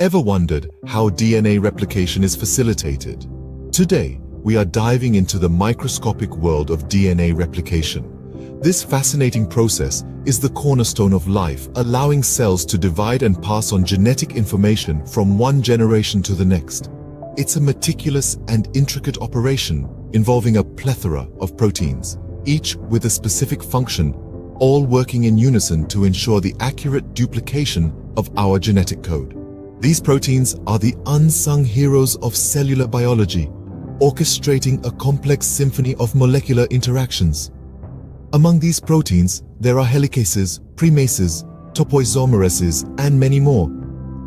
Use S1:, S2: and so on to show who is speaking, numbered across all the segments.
S1: Ever wondered how DNA replication is facilitated? Today, we are diving into the microscopic world of DNA replication. This fascinating process is the cornerstone of life, allowing cells to divide and pass on genetic information from one generation to the next. It's a meticulous and intricate operation involving a plethora of proteins, each with a specific function, all working in unison to ensure the accurate duplication of our genetic code. These proteins are the unsung heroes of cellular biology, orchestrating a complex symphony of molecular interactions. Among these proteins, there are helicases, primases, topoisomerases, and many more,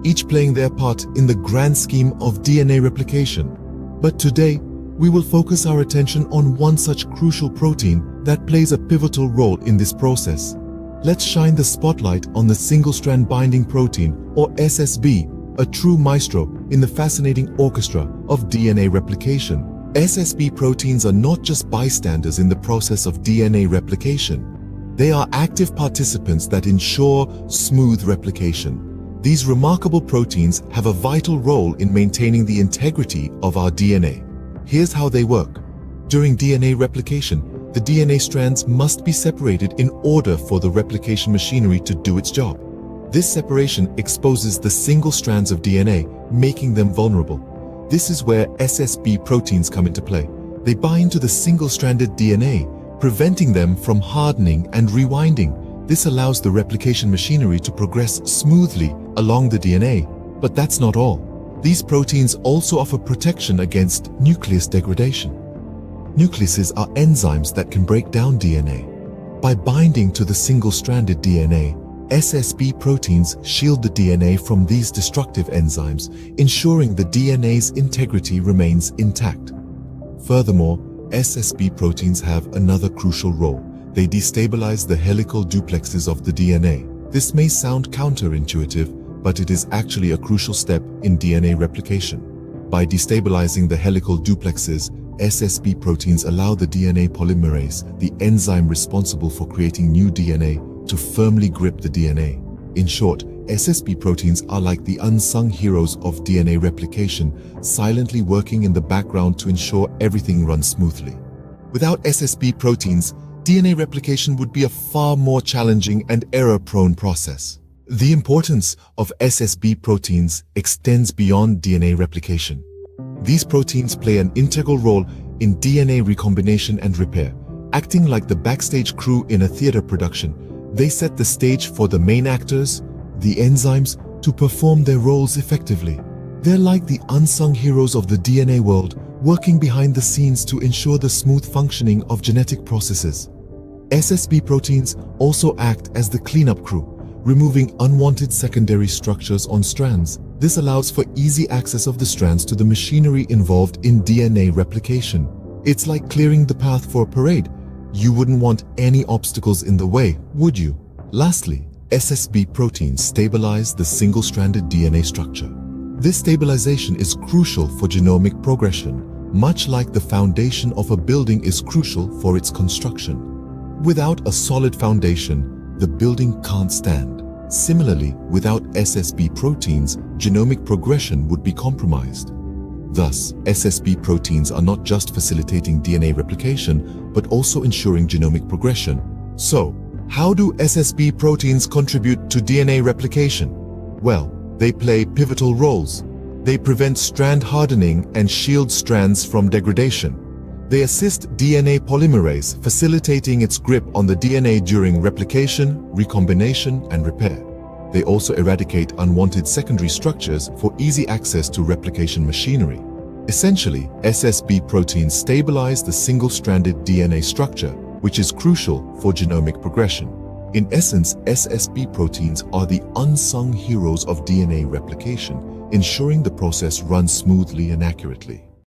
S1: each playing their part in the grand scheme of DNA replication. But today, we will focus our attention on one such crucial protein that plays a pivotal role in this process. Let's shine the spotlight on the single-strand binding protein, or SSB, a true maestro in the fascinating orchestra of DNA replication. SSB proteins are not just bystanders in the process of DNA replication. They are active participants that ensure smooth replication. These remarkable proteins have a vital role in maintaining the integrity of our DNA. Here's how they work. During DNA replication, the DNA strands must be separated in order for the replication machinery to do its job. This separation exposes the single strands of DNA, making them vulnerable. This is where SSB proteins come into play. They bind to the single-stranded DNA, preventing them from hardening and rewinding. This allows the replication machinery to progress smoothly along the DNA. But that's not all. These proteins also offer protection against nuclease degradation. Nucleases are enzymes that can break down DNA. By binding to the single-stranded DNA, SSB proteins shield the DNA from these destructive enzymes, ensuring the DNA's integrity remains intact. Furthermore, SSB proteins have another crucial role. They destabilize the helical duplexes of the DNA. This may sound counterintuitive, but it is actually a crucial step in DNA replication. By destabilizing the helical duplexes, SSB proteins allow the DNA polymerase, the enzyme responsible for creating new DNA, to firmly grip the DNA. In short, SSB proteins are like the unsung heroes of DNA replication, silently working in the background to ensure everything runs smoothly. Without SSB proteins, DNA replication would be a far more challenging and error-prone process. The importance of SSB proteins extends beyond DNA replication. These proteins play an integral role in DNA recombination and repair, acting like the backstage crew in a theater production, they set the stage for the main actors, the enzymes, to perform their roles effectively. They're like the unsung heroes of the DNA world, working behind the scenes to ensure the smooth functioning of genetic processes. SSB proteins also act as the cleanup crew, removing unwanted secondary structures on strands. This allows for easy access of the strands to the machinery involved in DNA replication. It's like clearing the path for a parade, you wouldn't want any obstacles in the way, would you? Lastly, SSB proteins stabilize the single-stranded DNA structure. This stabilization is crucial for genomic progression, much like the foundation of a building is crucial for its construction. Without a solid foundation, the building can't stand. Similarly, without SSB proteins, genomic progression would be compromised. Thus, SSB proteins are not just facilitating DNA replication, but also ensuring genomic progression. So, how do SSB proteins contribute to DNA replication? Well, they play pivotal roles. They prevent strand hardening and shield strands from degradation. They assist DNA polymerase, facilitating its grip on the DNA during replication, recombination, and repair. They also eradicate unwanted secondary structures for easy access to replication machinery. Essentially, SSB proteins stabilize the single-stranded DNA structure, which is crucial for genomic progression. In essence, SSB proteins are the unsung heroes of DNA replication, ensuring the process runs smoothly and accurately.